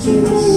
You.